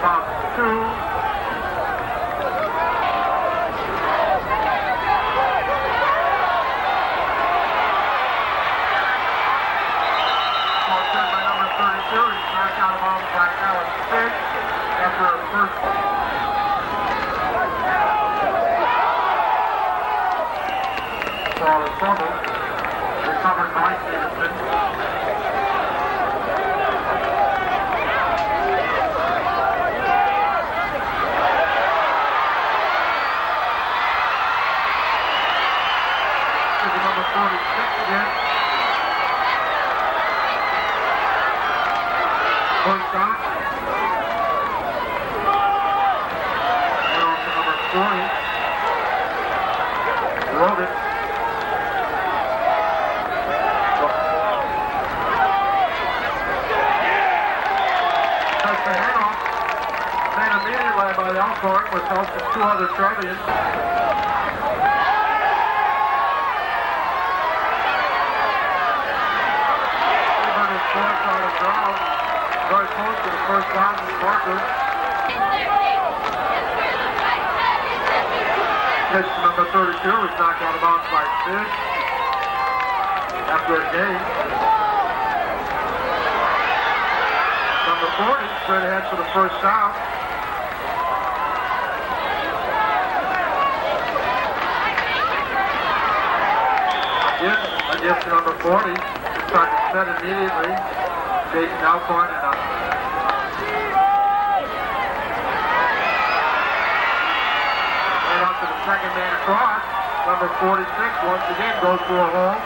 about two. Sent by number 32. He's knocked out of bounds by Alex Fish after a first ball is fumbled. Recovered by Stevenson. This is number 46 again. First down. Now on to number 40. Rogan. Takes the handoff. By Alcorn with help from two other his fourth on the ground. Very close to the first down marker. Pitch number 32 was knocked out of bounds by Fish after a game. Number 40 straight ahead for the first down. Again, again to number 40. Trying to set immediately. Jason Alcorn and uh, right out to the second man across. Number 46 once again goes through a hole.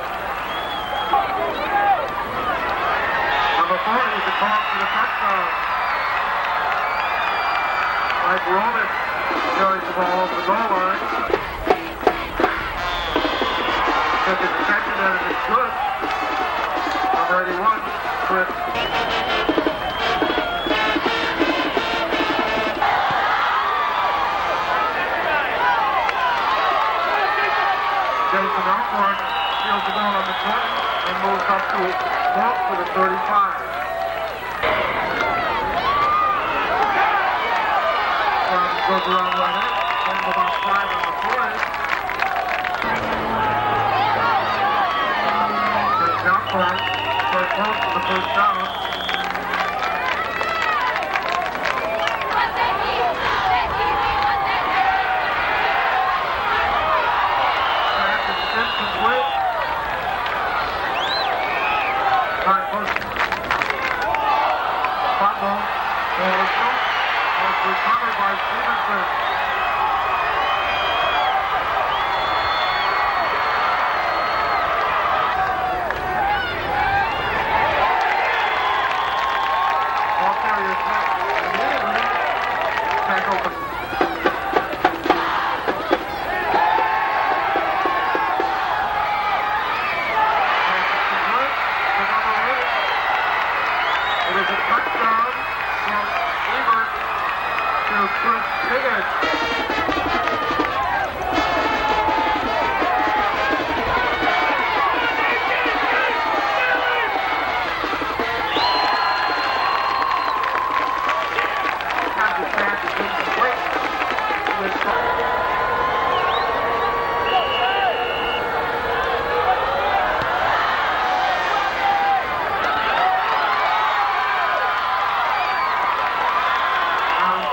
Number 40 is the call for the touchdown. Mike Roman carries the ball over the goal line. Took his attention and it is good. Number 81, Chris. 20 and moves up to Walt for the 35. Um, goes around right and about five on the play. Jason Alcorn very close to the first down.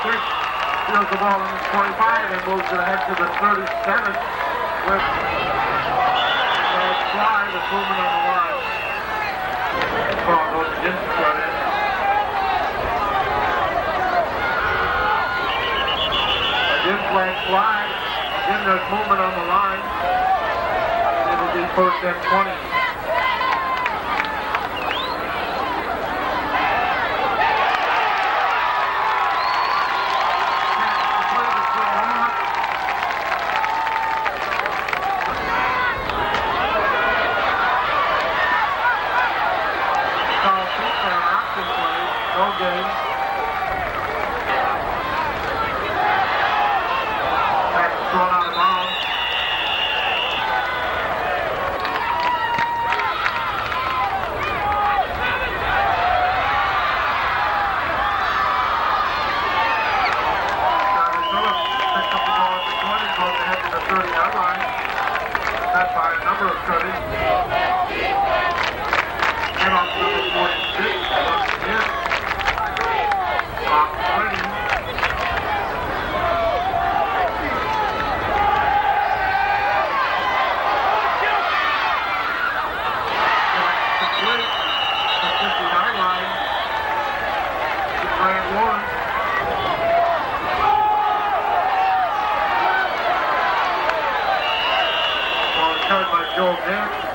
Chris steals the ball on his 25 and moves it ahead to the 37 with uh, Fly, the movement on the line. Ball goes the front. Again, flag fly. Again, there's movement on the line. It'll be first and 20. No game. Pass is thrown out of bounds. set by a number of studies. And on number 46, once again, Bob Sweeney. Complete. The 59 line. To Grant Lawrence. Ball returned by Joel Nance.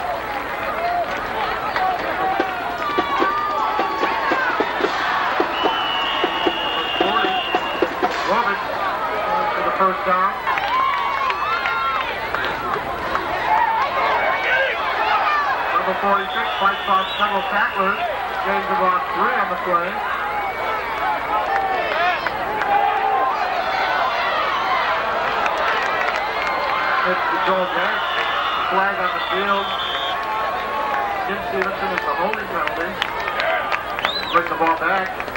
Number 40, Roberts going for the first down. Number 46 fights off several tacklers. Gains about three on the play. It's the Joel Nance. Flag on the field. Jim Stevenson is the holding penalty. Bring the ball back.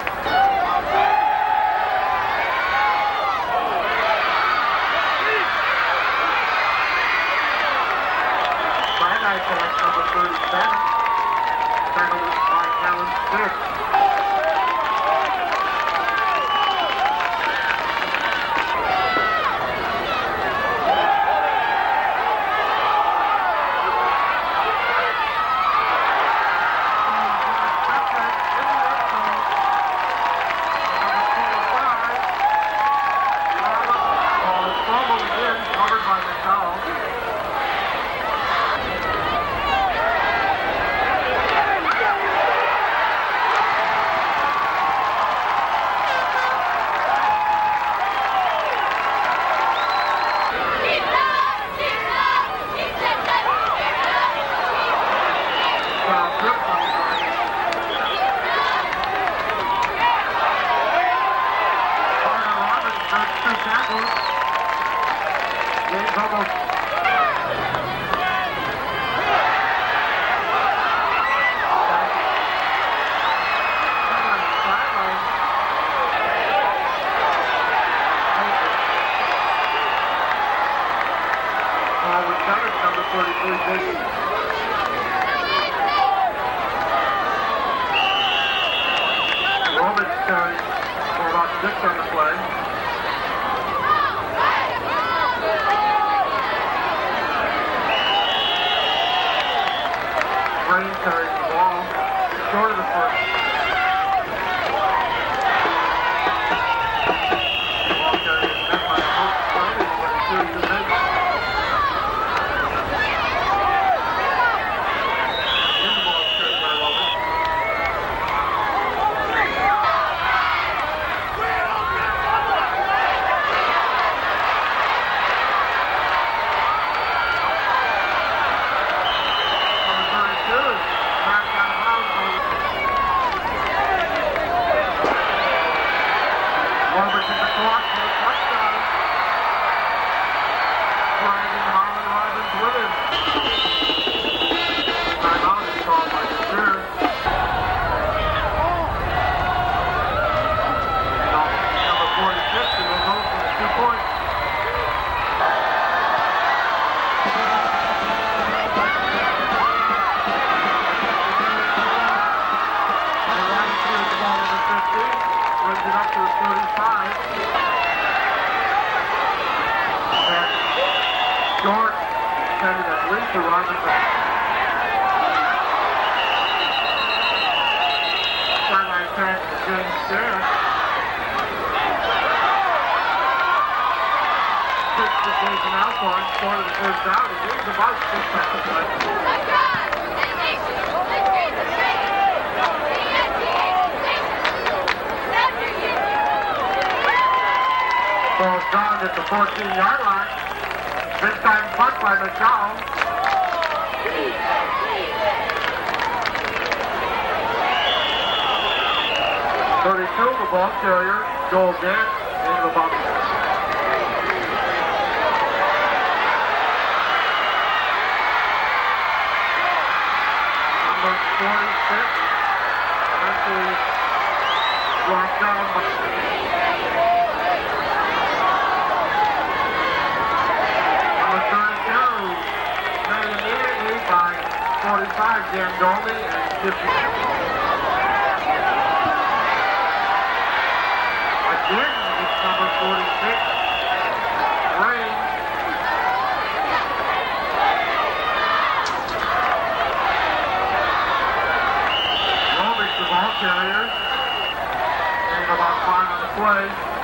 Pass number 37. Tackled by Alan Smith. Foul intended at least to Robinson. Sideline pass to James Garrett. Six to Jason Alcorn, short of the first down. He gains about six on the play. Ball down at the 14-yard line. This time punt by McDowell. Thirty-two, the ball carrier, Joel Gant, into the box. Number 46, actually brought down by Number 32, 45, Dan Dolby, and 50. Carrier. And about five on the play.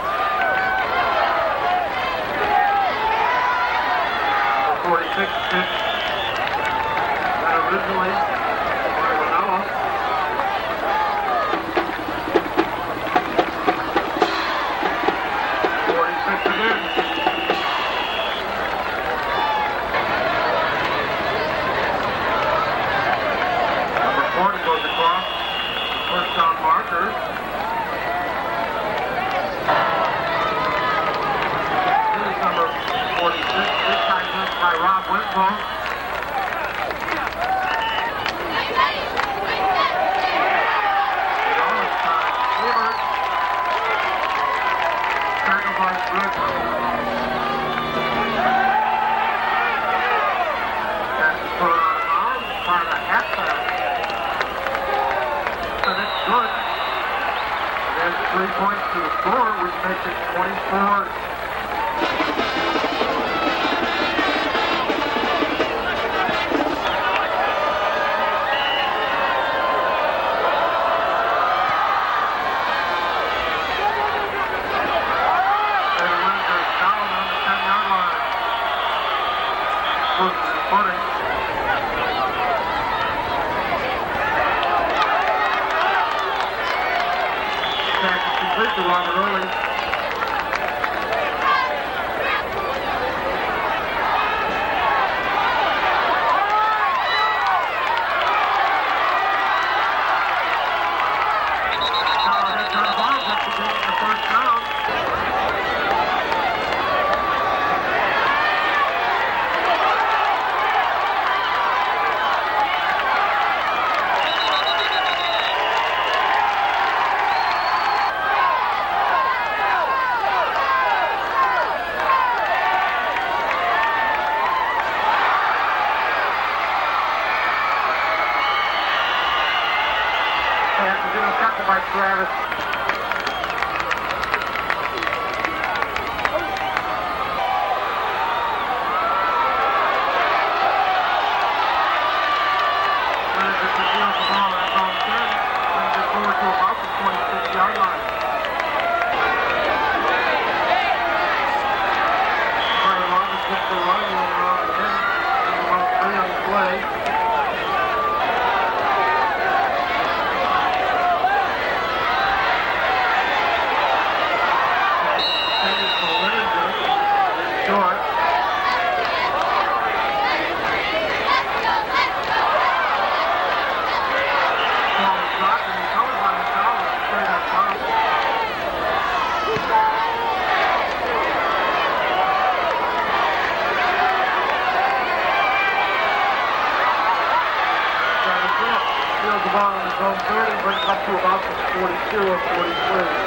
42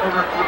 Over